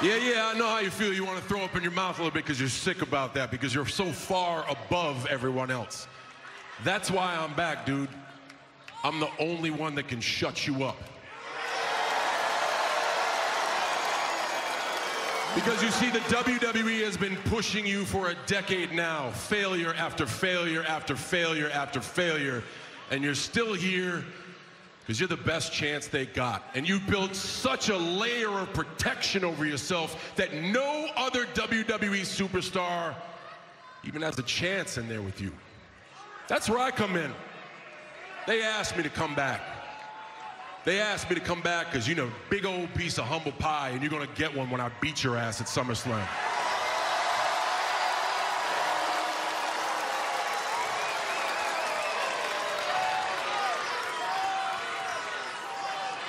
Yeah, yeah, I know how you feel. You want to throw up in your mouth a little bit because you're sick about that, because you're so far above everyone else. That's why I'm back, dude. I'm the only one that can shut you up. Because you see, the WWE has been pushing you for a decade now. Failure after failure after failure after failure. And you're still here because you're the best chance they got. And you built such a layer of protection over yourself that no other WWE superstar even has a chance in there with you. That's where I come in. They asked me to come back. They asked me to come back because, you know, big old piece of humble pie, and you're going to get one when I beat your ass at SummerSlam.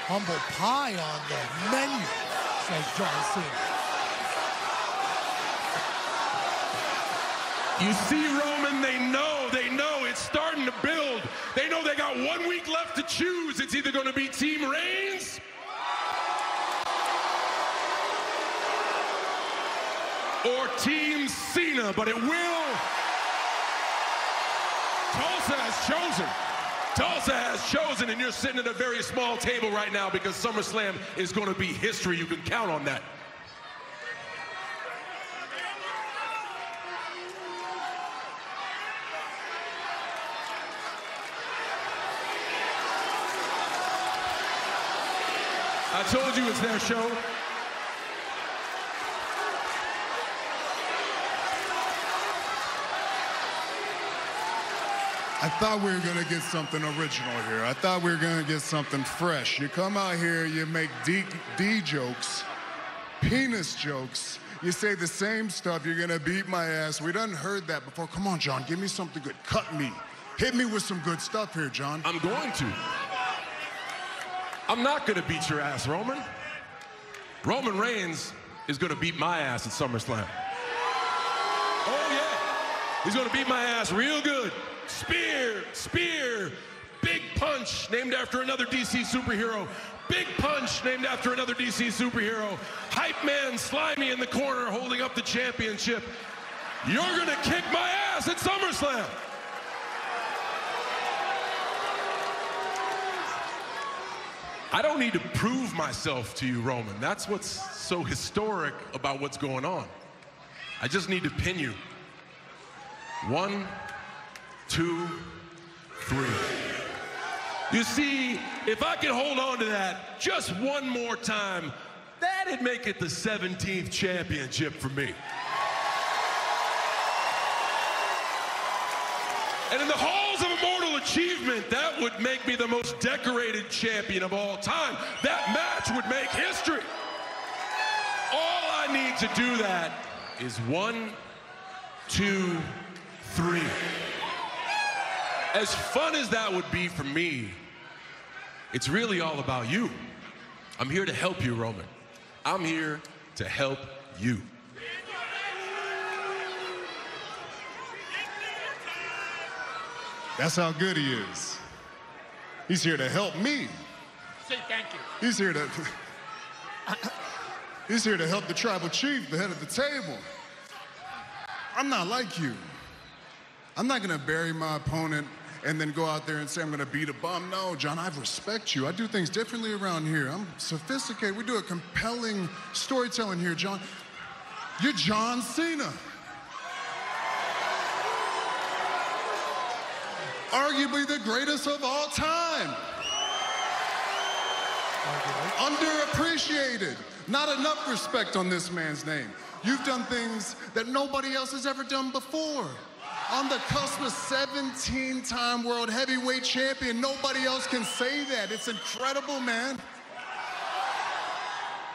Humble pie on the menu, says John Cena. You see, Roman, they know, they know it's starting to build. They know they got one week left to choose. It's either going to be Team Reigns or Team Cena, but it will. Tulsa has chosen. Tulsa has chosen, and you're sitting at a very small table right now because SummerSlam is going to be history. You can count on that. I told you it's their show. I thought we were gonna get something original here. I thought we were gonna get something fresh. You come out here, you make D, D jokes, penis jokes. You say the same stuff. You're gonna beat my ass. We done heard that before. Come on, John, give me something good. Cut me. Hit me with some good stuff here, John. I'm going to. I'm not going to beat your ass, Roman. Roman Reigns is going to beat my ass at SummerSlam. Oh, yeah. He's going to beat my ass real good. Spear, spear, big punch named after another DC superhero. Big punch named after another DC superhero. Hype man slimy in the corner holding up the championship. You're to kick my ass at SummerSlam. I don't need to prove myself to you, Roman. That's what's so historic about what's going on. I just need to pin you. One, two, three. You see, if I could hold on to that just one more time, that'd make it the 17th championship for me. And in the halls of immortal achievement, that would make me the most decorated champion of all time. That match would make history. All I need to do that is one, two, three. As fun as that would be for me, it's really all about you. I'm here to help you, Roman. I'm here to help you. That's how good he is. He's here to help me. Say thank you. He's here to. He's here to help the tribal chief, the head of the table. I'm not like you. I'm not gonna bury my opponent and then go out there and say I'm gonna beat a bum. No, John, I respect you. I do things differently around here. I'm sophisticated. We do a compelling storytelling here, John. You're John Cena. Arguably the greatest of all time. Underappreciated. Not enough respect on this man's name. You've done things that nobody else has ever done before. On the cusp of 17 time world heavyweight champion. Nobody else can say that. It's incredible, man.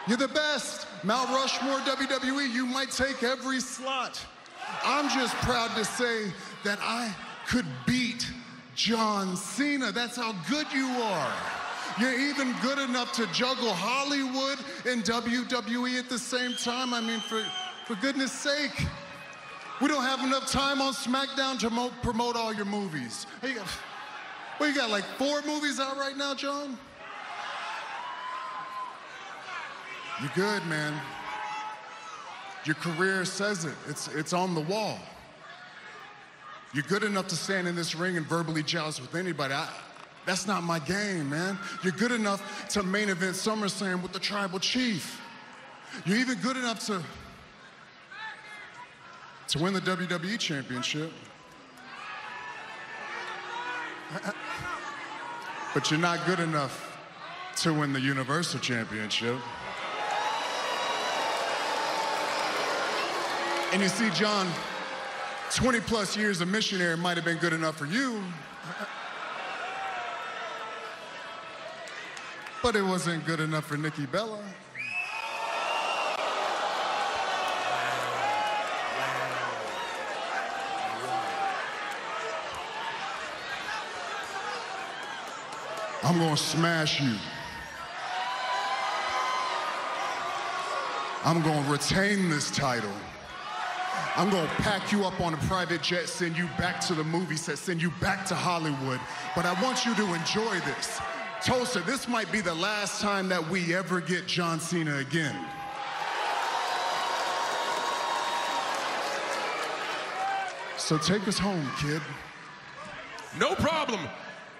You're the best. Mount Rushmore WWE, you might take every slot. I'm just proud to say that I could beat John Cena. That's how good you are. You're even good enough to juggle Hollywood and WWE at the same time. I mean, for, for goodness sake. We don't have enough time on SmackDown to mo- promote all your movies. Hey, you got, well, you got like four movies out right now, John? You're good, man. Your career says it. It's, it's on the wall. You're good enough to stand in this ring and verbally joust with anybody. I, that's not my game, man. You're good enough to main event SummerSlam with the tribal chief. You're even good enough to, to win the WWE Championship. But you're not good enough to win the Universal Championship. And you see, John, 20 plus years of missionary might have been good enough for you. But it wasn't good enough for Nikki Bella. I'm gonna smash you. I'm gonna retain this title. I'm gonna pack you up on a private jet, send you back to the movie set, send you back to Hollywood. But I want you to enjoy this. Tulsa, this might be the last time that we ever get John Cena again. So take us home, kid. No problem.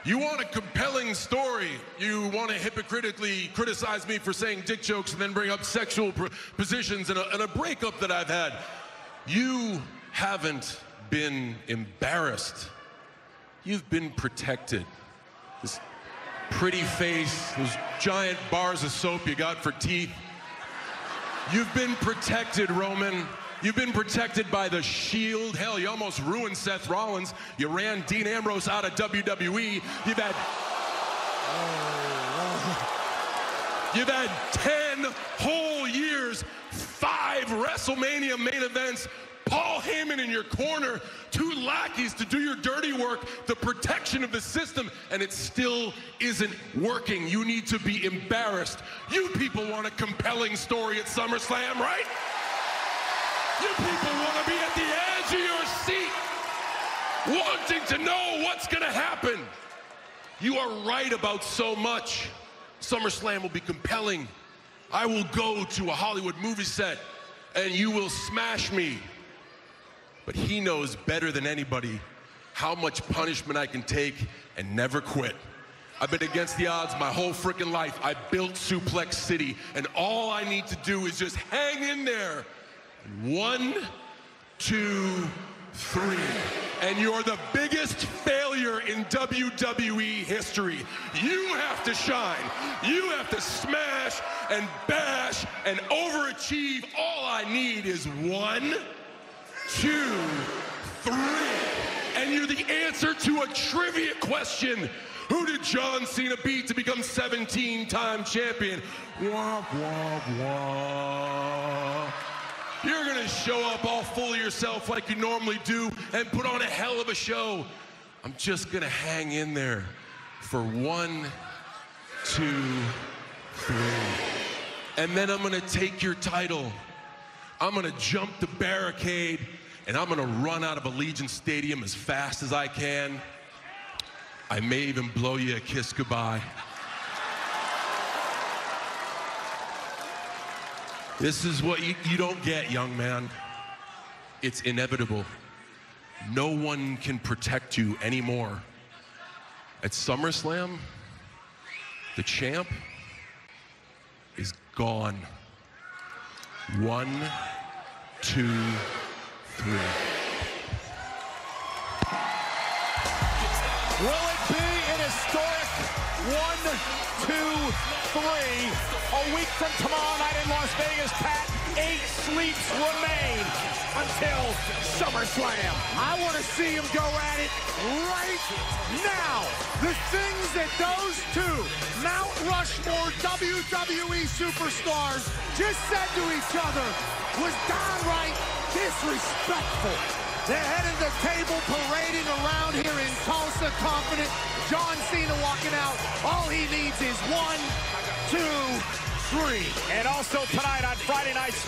You want a compelling story. You want to hypocritically criticize me for saying dick jokes and then bring up sexual positions and a, and a breakup that I've had. You haven't been embarrassed. You've been protected. This pretty face, those giant bars of soap you got for teeth. You've been protected, Roman. You've been protected by the Shield. Hell, you almost ruined Seth Rollins. You ran Dean Ambrose out of WWE. You've had. You've had 10 whole years, five WrestleMania main events, Paul Heyman in your corner, two lackeys to do your dirty work, the protection of the system, and it still isn't working. You need to be embarrassed. You people want a compelling story at SummerSlam, right? You people want to be at the edge of your seat, wanting to know what's going to happen. You are right about so much. SummerSlam will be compelling. I will go to a Hollywood movie set and you will smash me. But he knows better than anybody how much punishment I can take and never quit. I've been against the odds my whole freaking life. I built Suplex City, and all I need to do is just hang in there one, two, three. And you're the biggest failure in WWE history. You have to shine. You have to smash and bash and overachieve. All I need is one, two, three. And you're the answer to a trivia question. Who did John Cena beat to become 17 time champion? Wah, wah, wah. You're going to show up all full of yourself like you normally do and put on a hell of a show. I'm just going to hang in there for one, two, three. And then I'm going to take your title. I'm going to jump the barricade and I'm going to run out of Allegiant Stadium as fast as I can. I may even blow you a kiss goodbye. This is what you, you don't get, young man. It's inevitable. No one can protect you anymore. At SummerSlam, the champ is gone. One, two, three. One, two, three a week from tomorrow night in Las Vegas, Pat, eight sleeps remain until SummerSlam. I want to see him go at it right now. The things that those two Mount Rushmore WWE superstars just said to each other was downright disrespectful. They're heading the table parading around here in Tulsa confident. John Cena walking out. All he needs is one, two, three. And also tonight on Friday night.